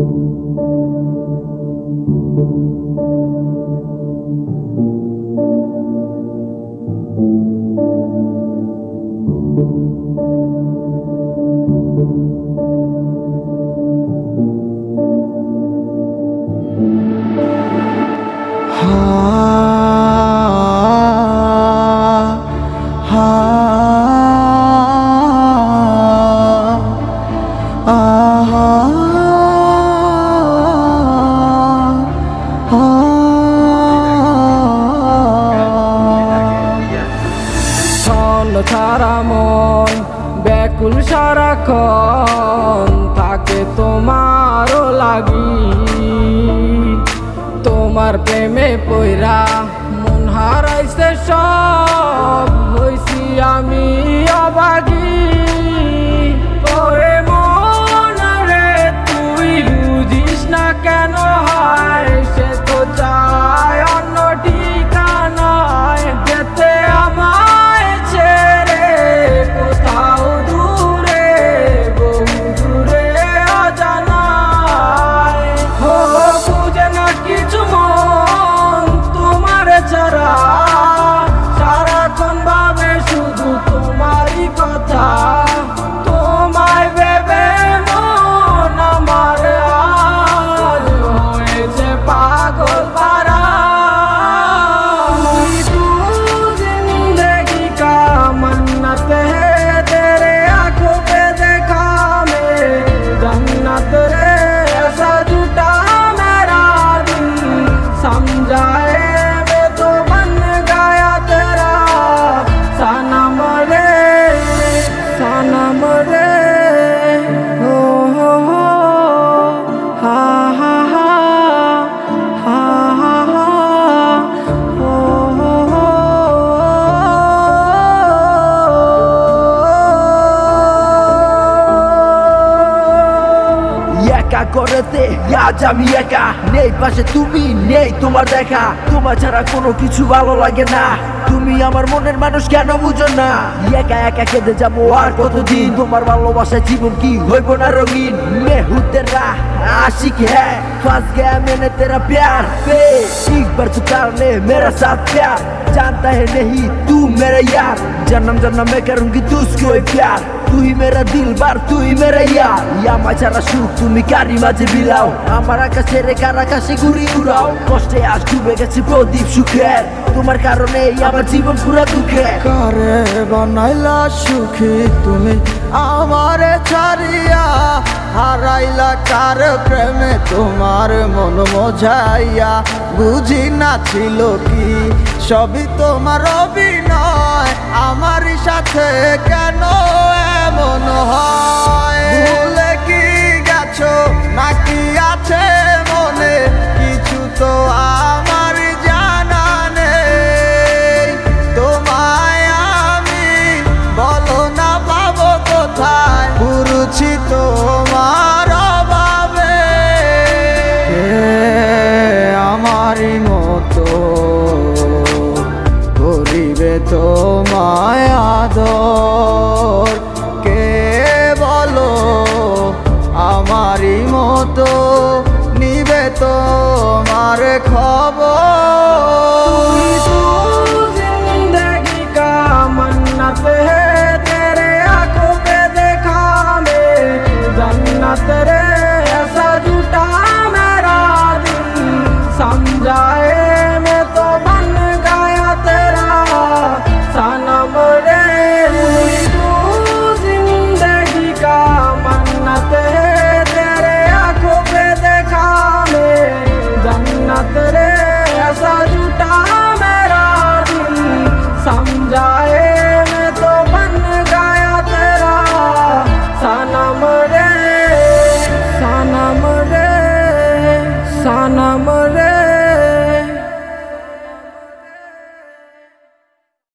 Thank you. সারাক্ষণ তাকে তোমারও লাগি। তোমার প্রেমে পইরা মন হারাইছে সব, হইছি আমি অবাগি। ওরে মন রে তুই বুঝিস না কেন হয়? একা করেতে আজ আমি একা নেই পাশে তুমি নেই তোমার দেখা তোমার ছাড়া কোনো কিছু ভালো লাগে না তুমি আমার মনের মানুষ কেন বুঝো না একা একা কেঁদে যাবো আর কতদিন তোমার ভালোবাসা জীবন কি হইব না রঙিন মে হু তেরা आशिक है फंस गया मैंने तेरा प्यार पे एक बार तू कर ले मेरा साथ प्यार जानता है नहीं तू मेरा यार जन्म जन्म मैं करूंगी तुझको ही प्यार তুই মেরা দিলবার, তুই মেরা ইয়া। ইয়া মাছারা সুখ তুমি কারি মাঝে বিলাও। আমার আকাশে রে কার আকাশে ঘুরি উড়াও। কষ্টে আজ ডুবে গেছে প্রদীপ সুখের। তোমার কারণে আমার জীবন পুরা দুঃখে কারে বানাইলা সুখী তুমি? আমারে ছাড়িয়া হারাইলা কার প্রেমে? তোমার মন মজাইয়া বুঝি না ছিল কি? সবই তোমার অভিনয়, আমারই সাথে কেন এমন করিবে তোমায় কে বলো? আমারই মতো নিবে খবর জানামরে